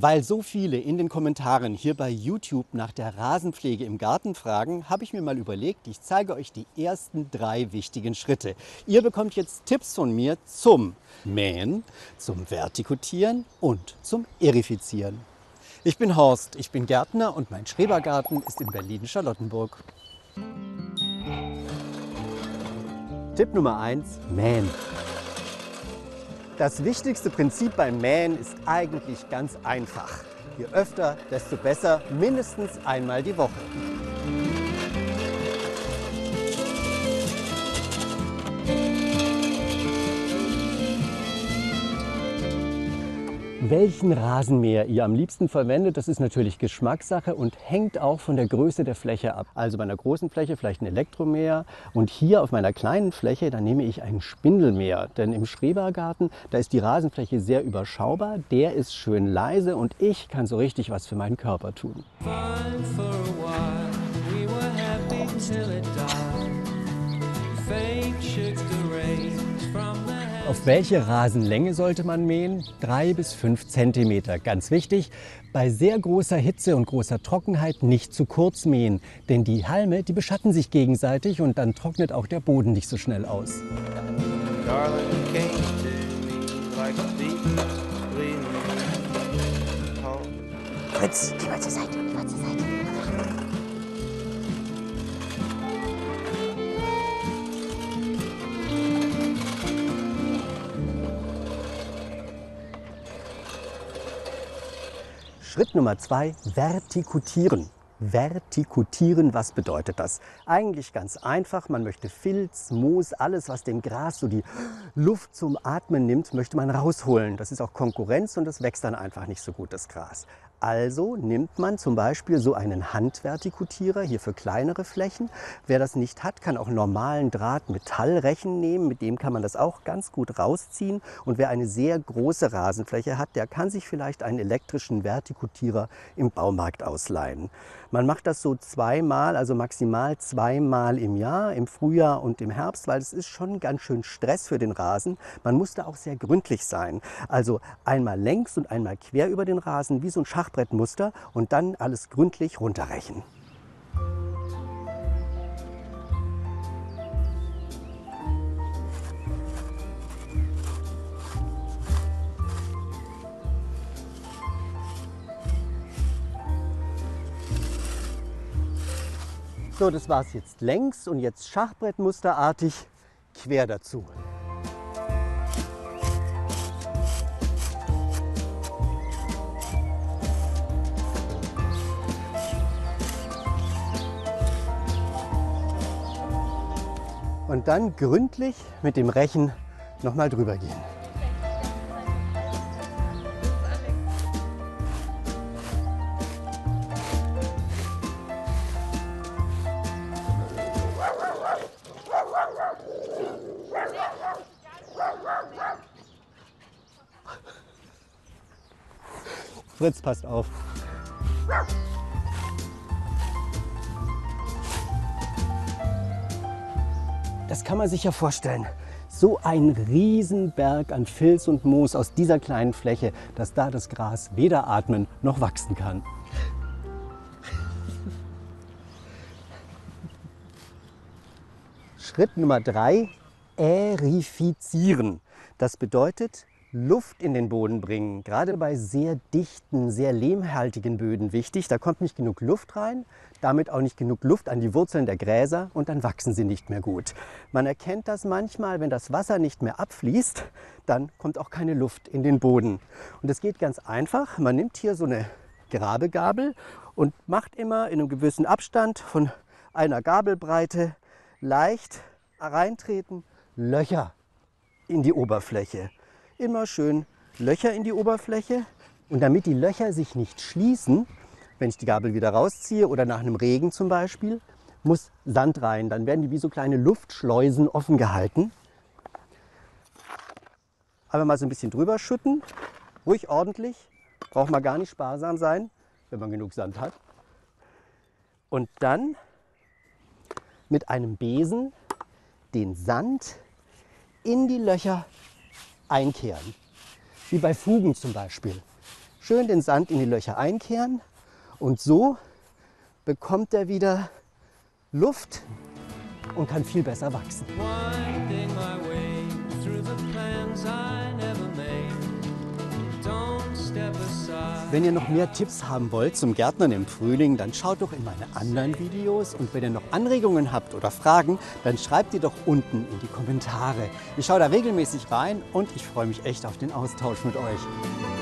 Weil so viele in den Kommentaren hier bei YouTube nach der Rasenpflege im Garten fragen, habe ich mir mal überlegt, ich zeige euch die ersten drei wichtigen Schritte. Ihr bekommt jetzt Tipps von mir zum Mähen, zum Vertikutieren und zum Erifizieren. Ich bin Horst, ich bin Gärtner und mein Schrebergarten ist in Berlin-Charlottenburg. Tipp Nummer 1, mähen. Das wichtigste Prinzip beim Mähen ist eigentlich ganz einfach. Je öfter, desto besser, mindestens einmal die Woche. Welchen Rasenmäher ihr am liebsten verwendet, das ist natürlich Geschmackssache und hängt auch von der Größe der Fläche ab. Also bei einer großen Fläche vielleicht ein Elektromäher und hier auf meiner kleinen Fläche, da nehme ich einen Spindelmäher. Denn im Schrebergarten, da ist die Rasenfläche sehr überschaubar, der ist schön leise und ich kann so richtig was für meinen Körper tun. Fine auf welche Rasenlänge sollte man mähen? Drei bis fünf Zentimeter. Ganz wichtig, bei sehr großer Hitze und großer Trockenheit nicht zu kurz mähen, denn die Halme, die beschatten sich gegenseitig und dann trocknet auch der Boden nicht so schnell aus. Fritz, geh mal zur Seite, geh mal zur Seite. Schritt Nummer zwei, vertikutieren. Vertikutieren, was bedeutet das? Eigentlich ganz einfach, man möchte Filz, Moos, alles, was dem Gras so die Luft zum Atmen nimmt, möchte man rausholen. Das ist auch Konkurrenz und das wächst dann einfach nicht so gut, das Gras. Also nimmt man zum Beispiel so einen Handvertikutierer hier für kleinere Flächen. Wer das nicht hat, kann auch normalen Draht Metallrechen nehmen. Mit dem kann man das auch ganz gut rausziehen. Und wer eine sehr große Rasenfläche hat, der kann sich vielleicht einen elektrischen Vertikutierer im Baumarkt ausleihen. Man macht das so zweimal, also maximal zweimal im Jahr, im Frühjahr und im Herbst, weil es ist schon ganz schön Stress für den Rasen. Man muss da auch sehr gründlich sein. Also einmal längs und einmal quer über den Rasen, wie so ein Schachbrettmuster und dann alles gründlich runterrechen. So, das war es jetzt längs und jetzt Schachbrettmusterartig quer dazu. Und dann gründlich mit dem Rechen nochmal drüber gehen. Fritz, passt auf. Das kann man sich ja vorstellen. So ein Riesenberg an Filz und Moos aus dieser kleinen Fläche, dass da das Gras weder atmen noch wachsen kann. Schritt Nummer drei, ärifizieren. Das bedeutet, Luft in den Boden bringen. Gerade bei sehr dichten, sehr lehmhaltigen Böden wichtig. Da kommt nicht genug Luft rein, damit auch nicht genug Luft an die Wurzeln der Gräser und dann wachsen sie nicht mehr gut. Man erkennt das manchmal, wenn das Wasser nicht mehr abfließt, dann kommt auch keine Luft in den Boden. Und es geht ganz einfach. Man nimmt hier so eine Grabegabel und macht immer in einem gewissen Abstand von einer Gabelbreite leicht reintreten, Löcher in die Oberfläche immer schön Löcher in die Oberfläche. Und damit die Löcher sich nicht schließen, wenn ich die Gabel wieder rausziehe oder nach einem Regen zum Beispiel, muss Sand rein. Dann werden die wie so kleine Luftschleusen offen gehalten. Aber mal so ein bisschen drüber schütten, ruhig ordentlich. Braucht man gar nicht sparsam sein, wenn man genug Sand hat. Und dann mit einem Besen den Sand in die Löcher einkehren. Wie bei Fugen zum Beispiel. schön den Sand in die Löcher einkehren und so bekommt er wieder Luft und kann viel besser wachsen. Wenn ihr noch mehr Tipps haben wollt zum Gärtnern im Frühling, dann schaut doch in meine anderen Videos und wenn ihr noch Anregungen habt oder Fragen, dann schreibt die doch unten in die Kommentare. Ich schaue da regelmäßig rein und ich freue mich echt auf den Austausch mit euch.